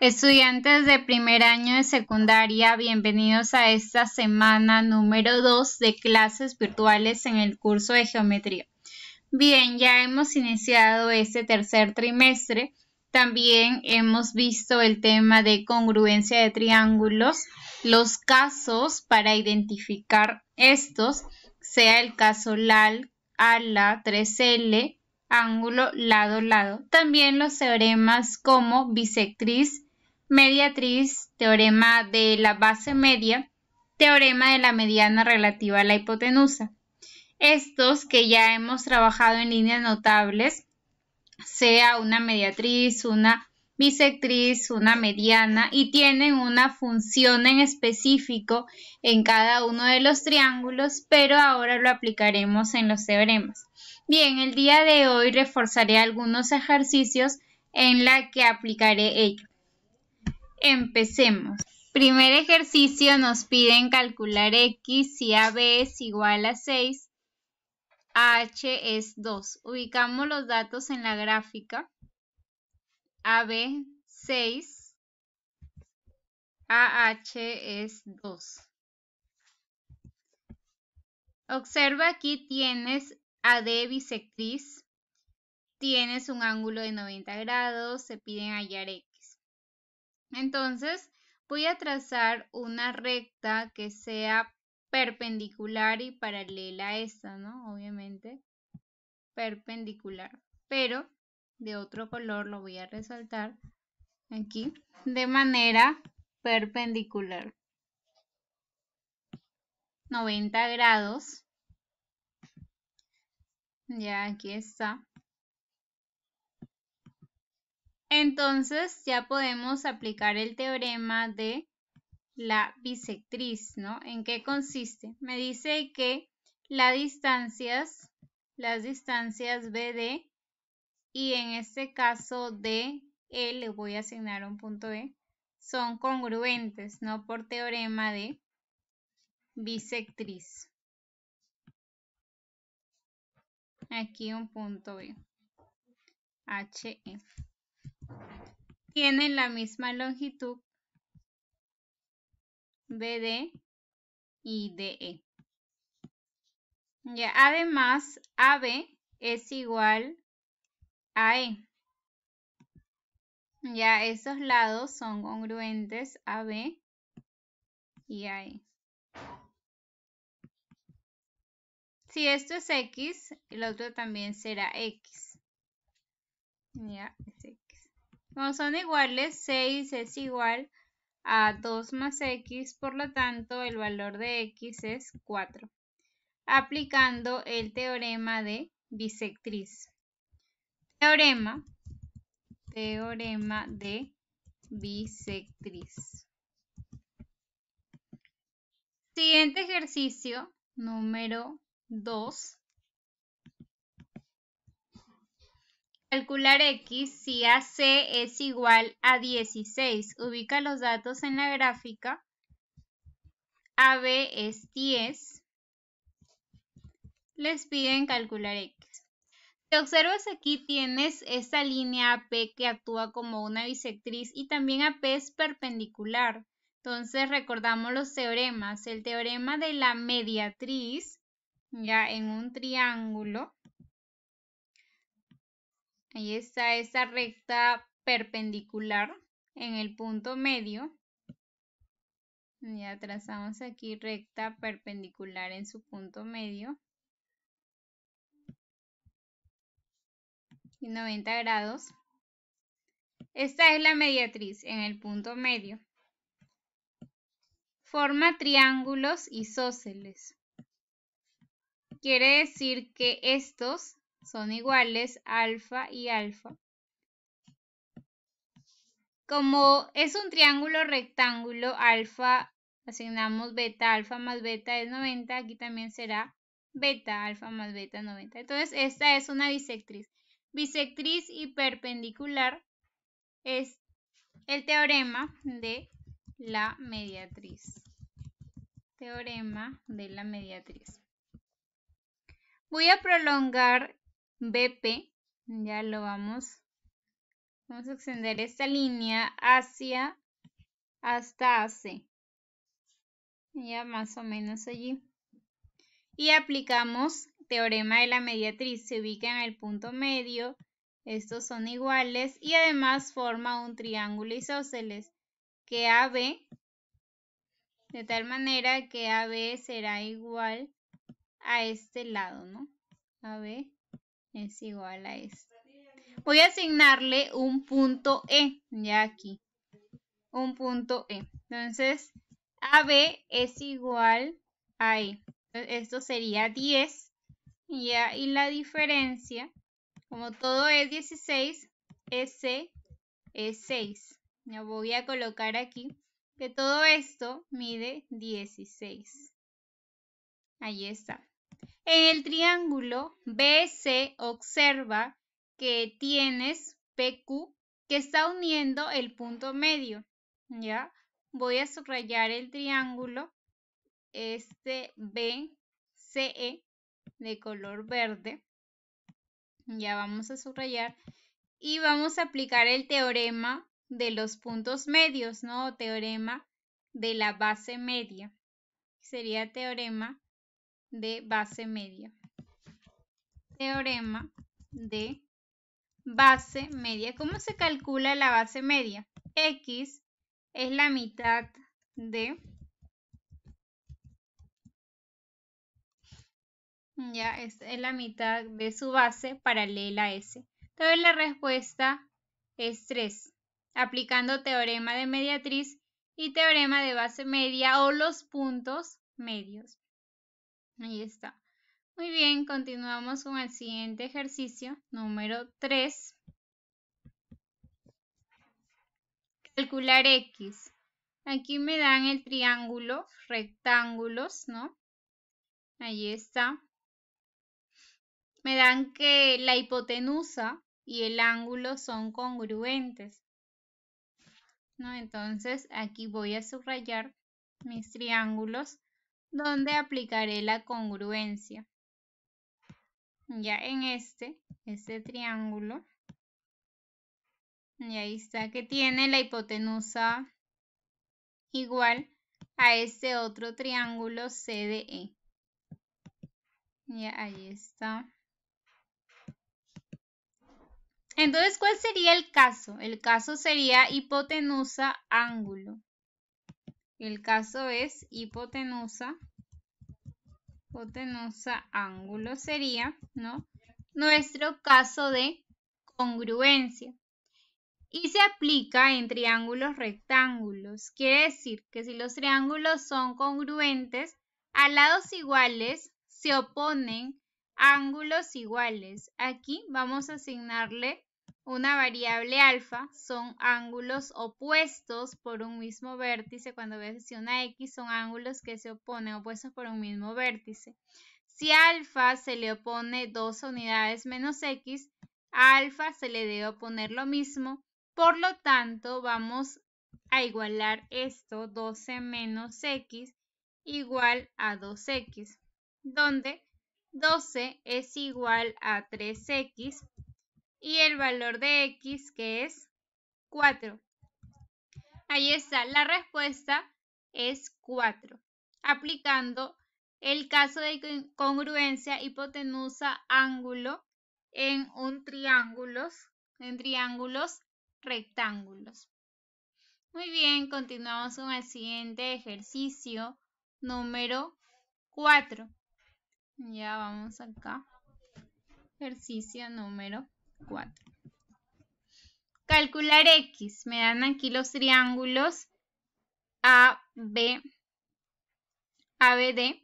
Estudiantes de primer año de secundaria, bienvenidos a esta semana número 2 de clases virtuales en el curso de geometría. Bien, ya hemos iniciado este tercer trimestre. También hemos visto el tema de congruencia de triángulos, los casos para identificar estos, sea el caso LAL, ALA, 3L, ángulo, lado, lado. También los teoremas como bisectriz, mediatriz, teorema de la base media, teorema de la mediana relativa a la hipotenusa. Estos que ya hemos trabajado en líneas notables, sea una mediatriz, una bisectriz, una mediana y tienen una función en específico en cada uno de los triángulos, pero ahora lo aplicaremos en los teoremas. Bien, el día de hoy reforzaré algunos ejercicios en la que aplicaré ello. Empecemos. Primer ejercicio nos piden calcular x si AB es igual a 6, h es 2. Ubicamos los datos en la gráfica. AB 6, AH es 2. Observa aquí tienes AD bisectriz, tienes un ángulo de 90 grados, se piden hallar X. Entonces, voy a trazar una recta que sea perpendicular y paralela a esta, ¿no? Obviamente, perpendicular. Pero de otro color lo voy a resaltar aquí de manera perpendicular. 90 grados. Ya aquí está. Entonces ya podemos aplicar el teorema de la bisectriz, ¿no? ¿En qué consiste? Me dice que las distancias, las distancias BD y en este caso de E le voy a asignar un punto E, son congruentes, ¿no? Por teorema de bisectriz. Aquí un punto E. HF tienen la misma longitud BD y DE. Ya, además, AB es igual a E. Ya, esos lados son congruentes a B y a E. Si esto es X, el otro también será X. Ya, es X. Como son iguales, 6 es igual a 2 más x, por lo tanto el valor de x es 4, aplicando el teorema de bisectriz. Teorema, teorema de bisectriz. Siguiente ejercicio, número 2. Calcular x si AC es igual a 16. Ubica los datos en la gráfica. AB es 10. Les piden calcular x. Si observas aquí tienes esta línea AP que actúa como una bisectriz y también AP es perpendicular. Entonces recordamos los teoremas. El teorema de la mediatriz, ya en un triángulo, Ahí está esta recta perpendicular en el punto medio. Ya trazamos aquí recta perpendicular en su punto medio. Y 90 grados. Esta es la mediatriz en el punto medio. Forma triángulos isósceles. Quiere decir que estos son iguales alfa y alfa. Como es un triángulo rectángulo, alfa, asignamos beta, alfa más beta es 90, aquí también será beta, alfa más beta 90. Entonces, esta es una bisectriz. Bisectriz y perpendicular es el teorema de la mediatriz. Teorema de la mediatriz. Voy a prolongar BP, ya lo vamos Vamos a extender esta línea hacia hasta AC. Ya más o menos allí. Y aplicamos teorema de la mediatriz. Se ubica en el punto medio. Estos son iguales y además forma un triángulo isósceles que AB de tal manera que AB será igual a este lado, ¿no? AB es igual a este. Voy a asignarle un punto E, ya aquí. Un punto E. Entonces, AB es igual a E. Esto sería 10. Ya, y la diferencia, como todo es 16, S es 6. Ya voy a colocar aquí que todo esto mide 16. Ahí está. En el triángulo BC observa que tienes PQ que está uniendo el punto medio. ¿Ya? Voy a subrayar el triángulo este BCE de color verde. Ya vamos a subrayar y vamos a aplicar el teorema de los puntos medios, ¿no? Teorema de la base media. Sería teorema de base media. Teorema de base media. ¿Cómo se calcula la base media? X es la mitad de... Ya, es, es la mitad de su base paralela a S. Entonces la respuesta es 3 aplicando teorema de mediatriz y teorema de base media o los puntos medios. Ahí está. Muy bien, continuamos con el siguiente ejercicio, número 3. Calcular X. Aquí me dan el triángulo, rectángulos, ¿no? Ahí está. Me dan que la hipotenusa y el ángulo son congruentes. Entonces aquí voy a subrayar mis triángulos donde aplicaré la congruencia. Ya en este, este triángulo, y ahí está que tiene la hipotenusa igual a este otro triángulo CDE. Ya ahí está. Entonces, ¿cuál sería el caso? El caso sería hipotenusa ángulo. El caso es hipotenusa, hipotenusa ángulo sería, ¿no? Nuestro caso de congruencia. Y se aplica en triángulos rectángulos. Quiere decir que si los triángulos son congruentes, a lados iguales se oponen ángulos iguales. Aquí vamos a asignarle una variable alfa son ángulos opuestos por un mismo vértice. Cuando ves si una X son ángulos que se oponen opuestos por un mismo vértice. Si alfa se le opone dos unidades menos X, a alfa se le debe oponer lo mismo. Por lo tanto, vamos a igualar esto, 12 menos X, igual a 2X, donde 12 es igual a 3X y el valor de x que es 4. Ahí está, la respuesta es 4, aplicando el caso de congruencia hipotenusa ángulo en un triángulos, en triángulos rectángulos. Muy bien, continuamos con el siguiente ejercicio número 4. Ya vamos acá. Ejercicio número 4. Calcular X. Me dan aquí los triángulos A, B, ABD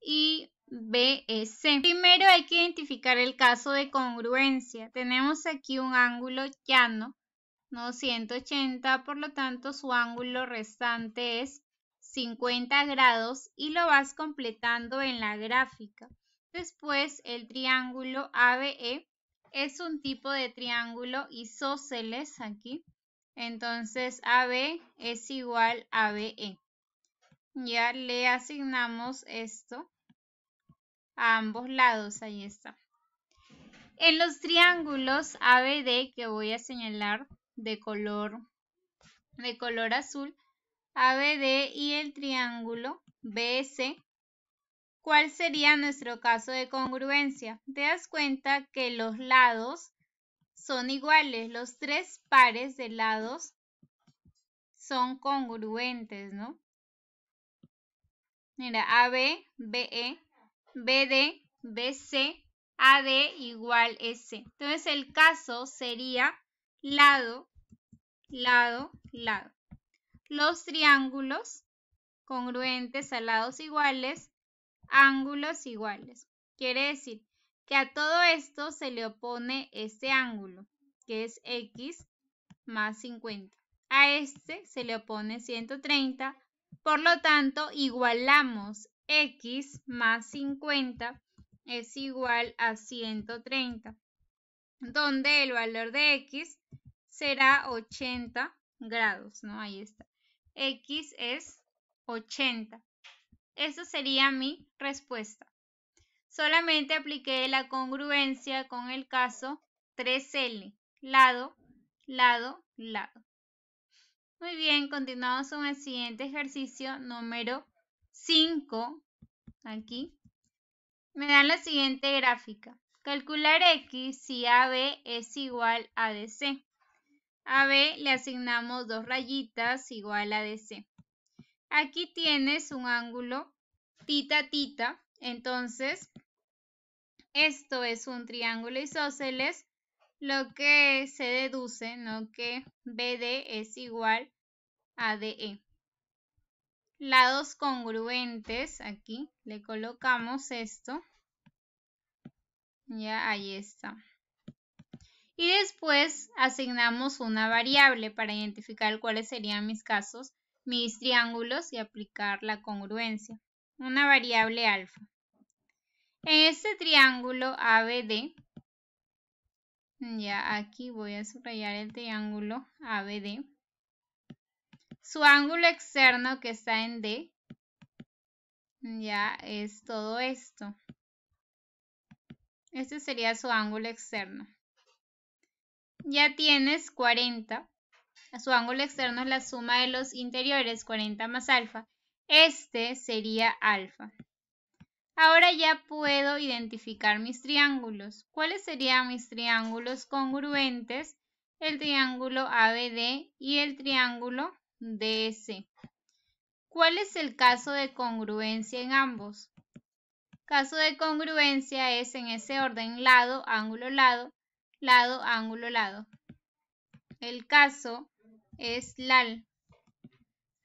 y BEC. Primero hay que identificar el caso de congruencia. Tenemos aquí un ángulo llano, no 180, por lo tanto su ángulo restante es 50 grados y lo vas completando en la gráfica. Después el triángulo ABE es un tipo de triángulo isósceles aquí. Entonces AB es igual a BE. Ya le asignamos esto a ambos lados, ahí está. En los triángulos ABD que voy a señalar de color, de color azul, ABD y el triángulo BS, ¿cuál sería nuestro caso de congruencia? Te das cuenta que los lados son iguales, los tres pares de lados son congruentes, ¿no? Mira, AB, BE, BD, BC, AD igual S. Entonces el caso sería lado, lado, lado. Los triángulos congruentes a lados iguales, ángulos iguales. Quiere decir que a todo esto se le opone este ángulo, que es X más 50. A este se le opone 130, por lo tanto igualamos X más 50 es igual a 130, donde el valor de X será 80 grados, ¿no? Ahí está. X es 80. Esa sería mi respuesta. Solamente apliqué la congruencia con el caso 3L, lado, lado, lado. Muy bien, continuamos con el siguiente ejercicio número 5. Aquí. Me dan la siguiente gráfica. Calcular x si AB es igual a DC. A B le asignamos dos rayitas igual a DC. Aquí tienes un ángulo tita tita, entonces esto es un triángulo isósceles, lo que se deduce, ¿no? Que BD es igual a DE. Lados congruentes, aquí le colocamos esto. Ya, ahí está. Y después asignamos una variable para identificar cuáles serían mis casos, mis triángulos y aplicar la congruencia. Una variable alfa. En este triángulo ABD, ya aquí voy a subrayar el triángulo ABD. Su ángulo externo que está en D, ya es todo esto. Este sería su ángulo externo. Ya tienes 40. Su ángulo externo es la suma de los interiores, 40 más alfa. Este sería alfa. Ahora ya puedo identificar mis triángulos. ¿Cuáles serían mis triángulos congruentes? El triángulo ABD y el triángulo DS. ¿Cuál es el caso de congruencia en ambos? Caso de congruencia es en ese orden lado, ángulo, lado, lado, ángulo, lado. El caso es LAL.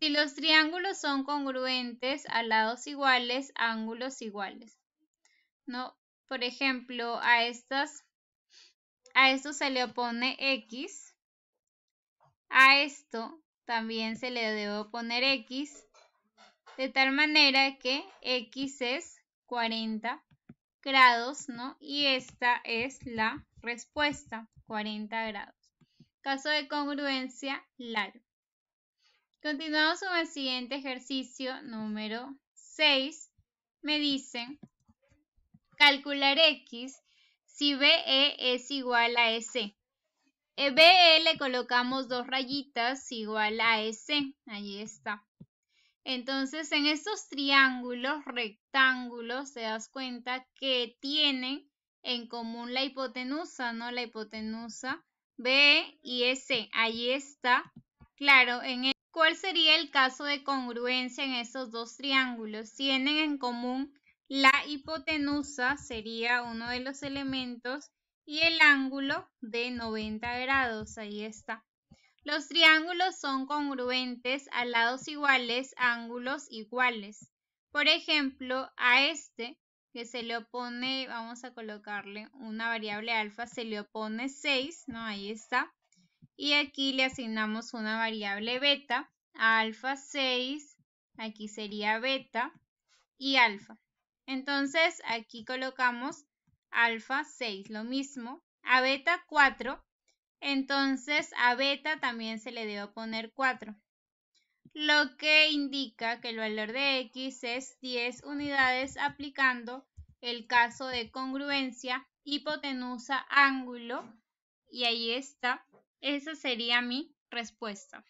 Si los triángulos son congruentes a lados iguales, ángulos iguales. ¿No? Por ejemplo, a estas a esto se le opone X. A esto también se le debe oponer X. De tal manera que X es 40 grados, ¿no? Y esta es la respuesta, 40 grados. Caso de congruencia, largo. Continuamos con el siguiente ejercicio número 6. Me dicen calcular x si BE es igual a EC. E BE le colocamos dos rayitas igual a EC. Allí está. Entonces, en estos triángulos rectángulos, te das cuenta que tienen en común la hipotenusa, ¿no? La hipotenusa BE y EC. Allí está. Claro, en el ¿Cuál sería el caso de congruencia en estos dos triángulos? Tienen en común la hipotenusa, sería uno de los elementos, y el ángulo de 90 grados, ahí está. Los triángulos son congruentes a lados iguales, ángulos iguales. Por ejemplo, a este, que se le opone, vamos a colocarle una variable alfa, se le opone 6, ¿no? Ahí está y aquí le asignamos una variable beta, alfa 6, aquí sería beta y alfa. Entonces aquí colocamos alfa 6, lo mismo, a beta 4, entonces a beta también se le debe poner 4, lo que indica que el valor de x es 10 unidades aplicando el caso de congruencia hipotenusa ángulo y ahí está. Esa sería mi respuesta.